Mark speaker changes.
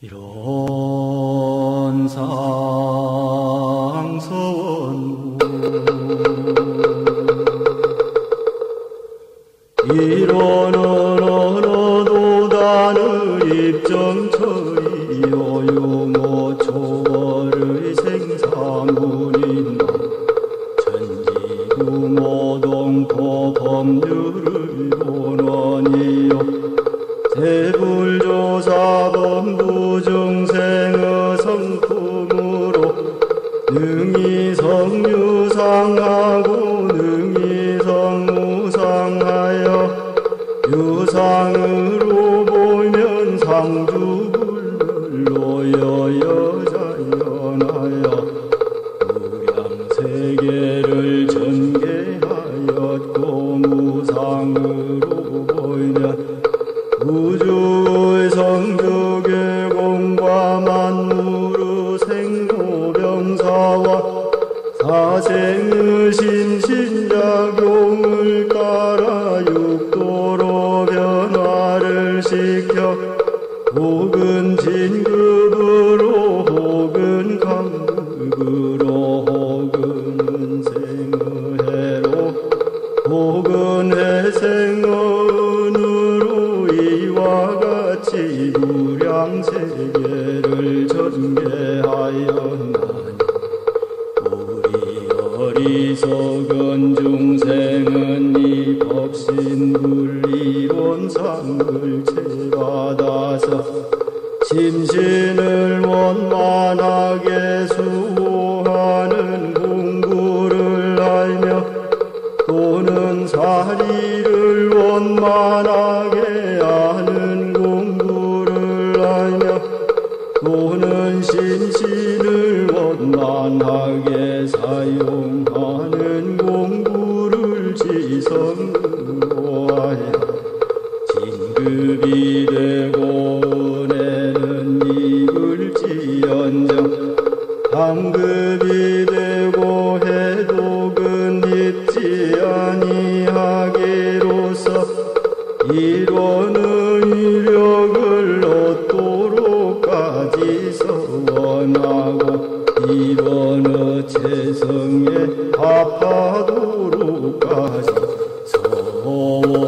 Speaker 1: 이런 상서원. 이러는 어너도 다는 입정처이 요용어 초월의 생사문인다 천지구모동포 법률의 본원이요 우주의 성주계공과 만물의 생로병사와 사생의 심 신작용을 따라 육도로 변화를 시켜 혹은 진급으로 혹은 강급으로 혹은 은생의해로 혹은 해생언으로 이와 같이 무량세계를 전개하였나니 우리 어리석은 중생은 이 법신불이론 상을 채 받아서 심신을 원만하게 수호하는 공부를 알며 또는 사리를 원만하게 아는 공부를 알며 또는 신신을 원만하게 사용하는 공부를 지성으로 하여 진급이 되고 은혜는 입을지언정. 당급이 되고 해독은 입지 아니하기로서 이론의 이번어 재성에 아파도로까지 서원